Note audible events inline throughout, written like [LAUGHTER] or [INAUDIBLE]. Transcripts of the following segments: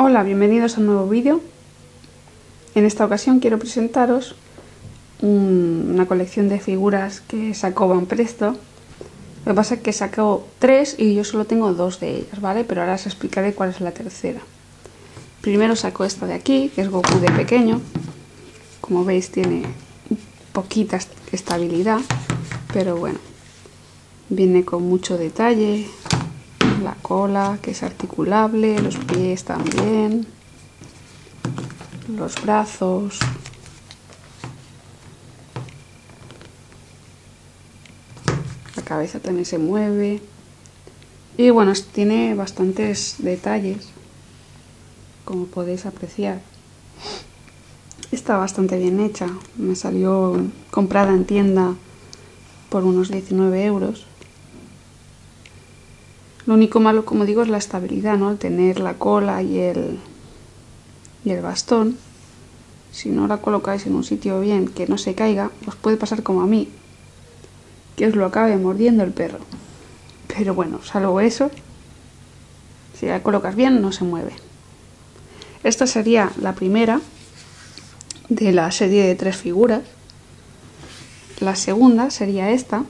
Hola, bienvenidos a un nuevo vídeo. En esta ocasión quiero presentaros una colección de figuras que sacó Van Presto. Lo que pasa es que sacó tres y yo solo tengo dos de ellas, ¿vale? Pero ahora os explicaré cuál es la tercera. Primero sacó esta de aquí, que es Goku de pequeño. Como veis tiene poquita estabilidad, pero bueno, viene con mucho detalle, la cola que es articulable, los pies también, los brazos. La cabeza también se mueve. Y bueno, tiene bastantes detalles, como podéis apreciar. Está bastante bien hecha. Me salió comprada en tienda por unos 19 euros. Lo único malo, como digo, es la estabilidad, ¿no? El tener la cola y el, y el bastón. Si no la colocáis en un sitio bien, que no se caiga, os puede pasar como a mí, que os lo acabe mordiendo el perro. Pero bueno, salvo eso, si la colocas bien, no se mueve. Esta sería la primera de la serie de tres figuras. La segunda sería esta,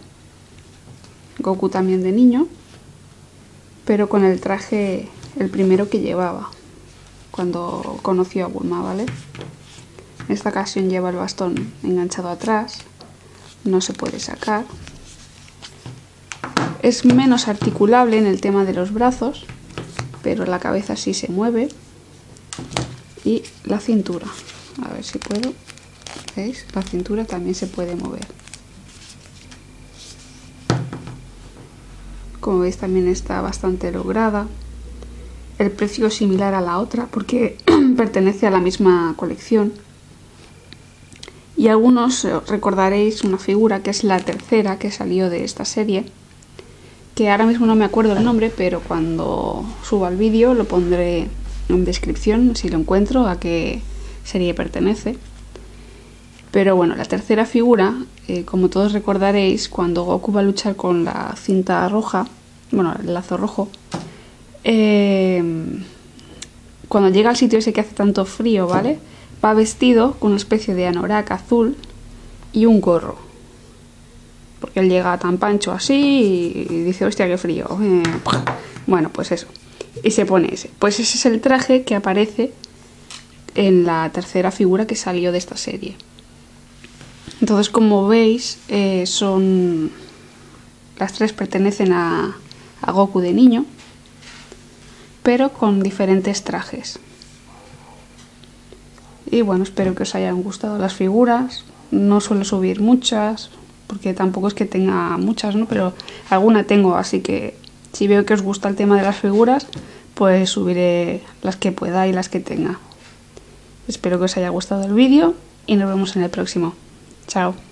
Goku también de niño pero con el traje, el primero que llevaba cuando conoció a Bulma, ¿vale? En esta ocasión lleva el bastón enganchado atrás, no se puede sacar. Es menos articulable en el tema de los brazos, pero la cabeza sí se mueve. Y la cintura, a ver si puedo, ¿veis? La cintura también se puede mover. Como veis también está bastante lograda. El precio es similar a la otra porque [CLEARS THROAT] pertenece a la misma colección. Y algunos eh, recordaréis una figura que es la tercera que salió de esta serie, que ahora mismo no me acuerdo el nombre, pero cuando suba el vídeo lo pondré en descripción si lo encuentro a qué serie pertenece. Pero bueno, la tercera figura, eh, como todos recordaréis, cuando Goku va a luchar con la cinta roja, bueno, el lazo rojo, eh, cuando llega al sitio ese que hace tanto frío, ¿vale? Va vestido con una especie de anorak azul y un gorro. Porque él llega tan pancho así y dice, hostia, qué frío. Eh, bueno, pues eso. Y se pone ese. Pues ese es el traje que aparece en la tercera figura que salió de esta serie. Entonces, como veis, eh, son las tres pertenecen a, a Goku de niño, pero con diferentes trajes. Y bueno, espero que os hayan gustado las figuras. No suelo subir muchas, porque tampoco es que tenga muchas, ¿no? Pero alguna tengo, así que si veo que os gusta el tema de las figuras, pues subiré las que pueda y las que tenga. Espero que os haya gustado el vídeo y nos vemos en el próximo. Ciao.